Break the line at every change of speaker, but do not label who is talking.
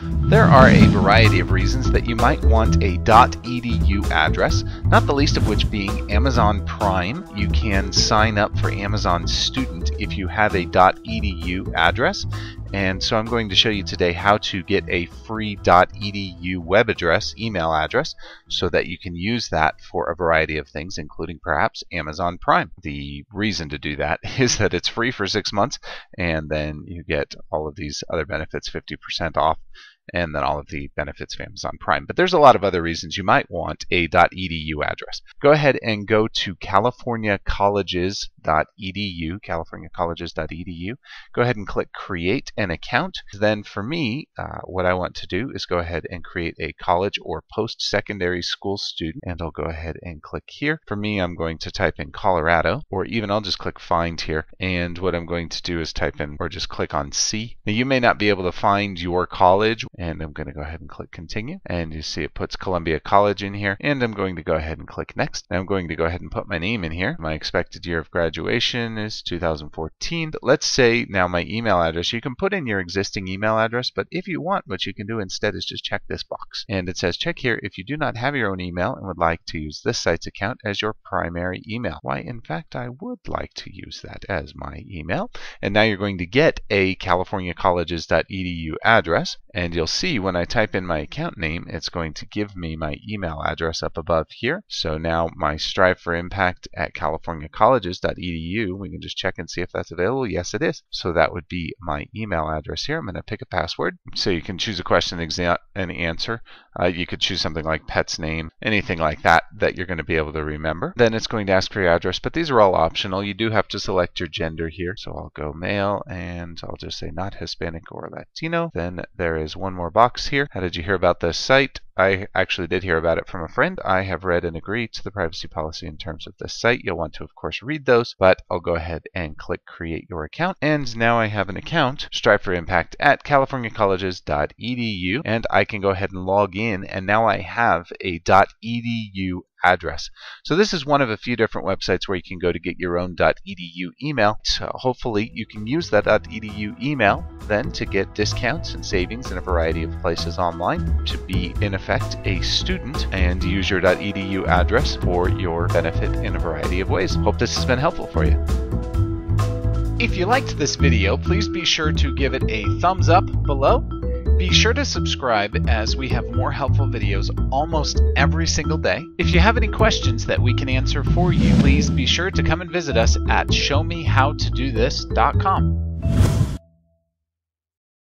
There are a variety of reasons that you might want a .edu address, not the least of which being Amazon Prime. You can sign up for Amazon Student if you have a .edu address. And so I'm going to show you today how to get a free .edu web address, email address, so that you can use that for a variety of things, including perhaps Amazon Prime. The reason to do that is that it's free for six months, and then you get all of these other benefits 50% off and then all of the benefits of Amazon Prime. But there's a lot of other reasons you might want a .edu address. Go ahead and go to californiacolleges.edu, californiacolleges.edu. Go ahead and click Create an Account. Then for me, uh, what I want to do is go ahead and create a college or post-secondary school student, and I'll go ahead and click here. For me, I'm going to type in Colorado, or even I'll just click Find here, and what I'm going to do is type in, or just click on C. Now you may not be able to find your college and I'm going to go ahead and click continue and you see it puts Columbia College in here and I'm going to go ahead and click next. I'm going to go ahead and put my name in here. My expected year of graduation is 2014. Let's say now my email address. You can put in your existing email address but if you want what you can do instead is just check this box and it says check here if you do not have your own email and would like to use this site's account as your primary email. Why in fact I would like to use that as my email and now you're going to get a californiacolleges.edu address and you'll see when I type in my account name, it's going to give me my email address up above here. So now my Strive for Impact at californiacolleges.edu, we can just check and see if that's available. Yes, it is. So that would be my email address here. I'm going to pick a password. So you can choose a question and answer. Uh, you could choose something like pet's name, anything like that that you're going to be able to remember. Then it's going to ask for your address, but these are all optional. You do have to select your gender here. So I'll go male and I'll just say not Hispanic or Latino. Then there is one more box here. How did you hear about this site? I actually did hear about it from a friend. I have read and agreed to the privacy policy in terms of this site. You'll want to, of course, read those, but I'll go ahead and click create your account. And now I have an account, Strive for Impact, at californiacolleges.edu, and I can go ahead and log in, and now I have a .edu address. So this is one of a few different websites where you can go to get your own .edu email. So hopefully you can use that .edu email then to get discounts and savings in a variety of places online to be in effect a student and use your .edu address for your benefit in a variety of ways. Hope this has been helpful for you. If you liked this video, please be sure to give it a thumbs up below be sure to subscribe as we have more helpful videos almost every single day. If you have any questions that we can answer for you, please be sure to come and visit us at showmehowtodothis.com.